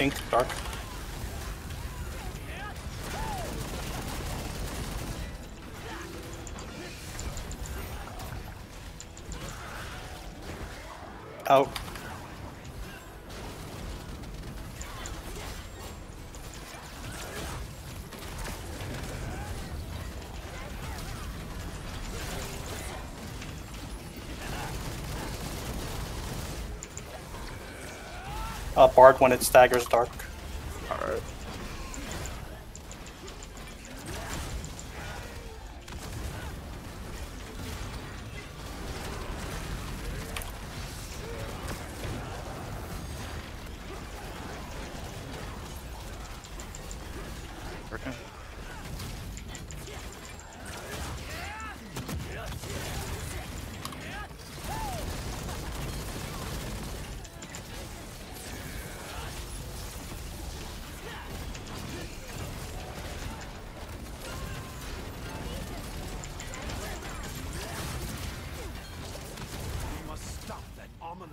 Ink, dark. Out. Uh, Bard when it staggers dark.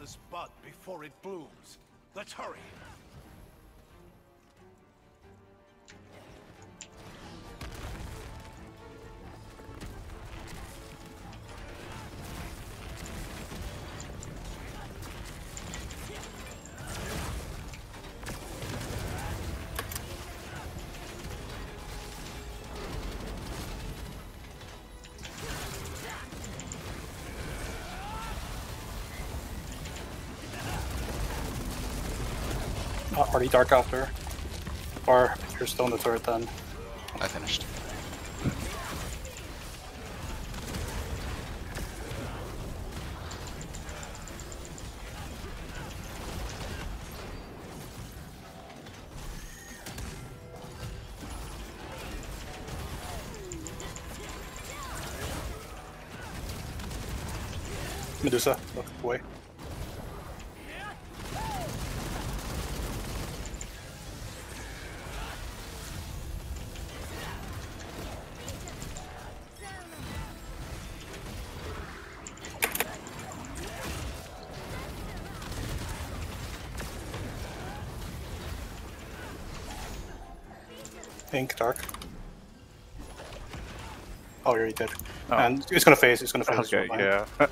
Ominous bud before it blooms. Let's hurry. Uh, already dark after. Or if you're still in the turret then. I finished. Medusa, look away. Ink, dark. Oh, you already did. Oh. And it's gonna phase, it's gonna phase. Okay, yeah.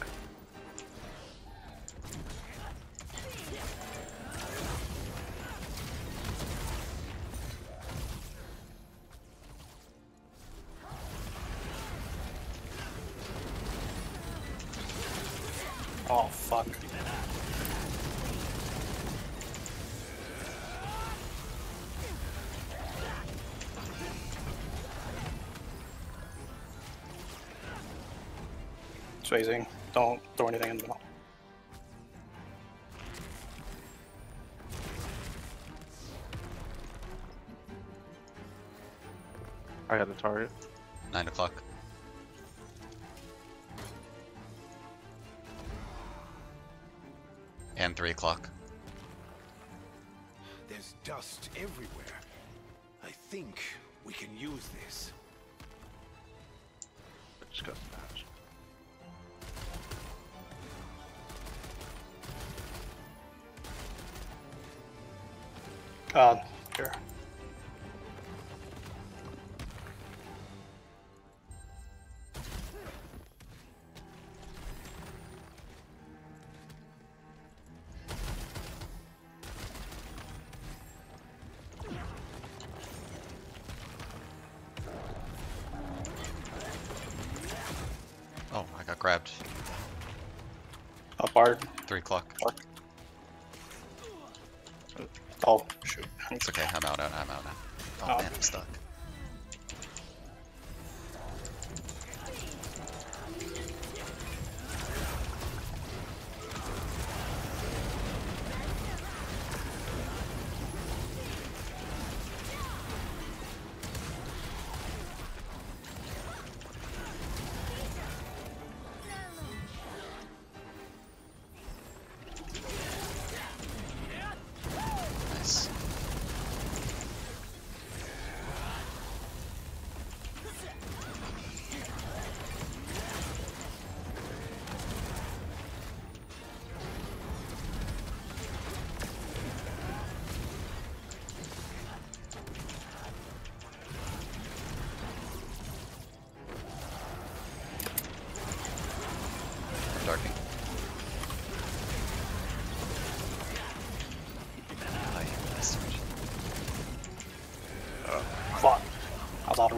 Oh, fuck. It's phasing. Don't throw anything in the middle. I had the target. Nine o'clock. And three o'clock. There's dust everywhere. I think we can use this. Just got Uh, here. Oh, I got grabbed. Uh, Bard, Three o'clock. Dark. Oh, shoot. It's okay. I'm out. I'm out now. Oh Oh. man, I'm stuck.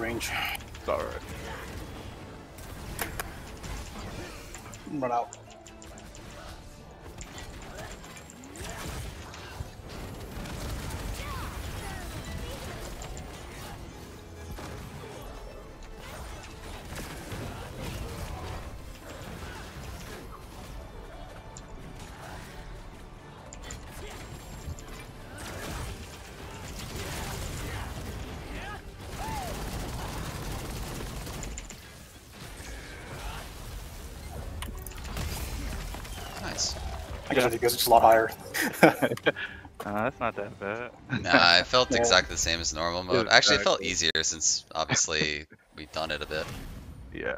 Range. It's alright. Run out. I guess I think it's just a lot higher. Uh, that's not that bad. Nah, I felt Yeah. exactly the same as normal mode. Yeah, Actually, it felt easier since obviously we've done it a bit. yeah.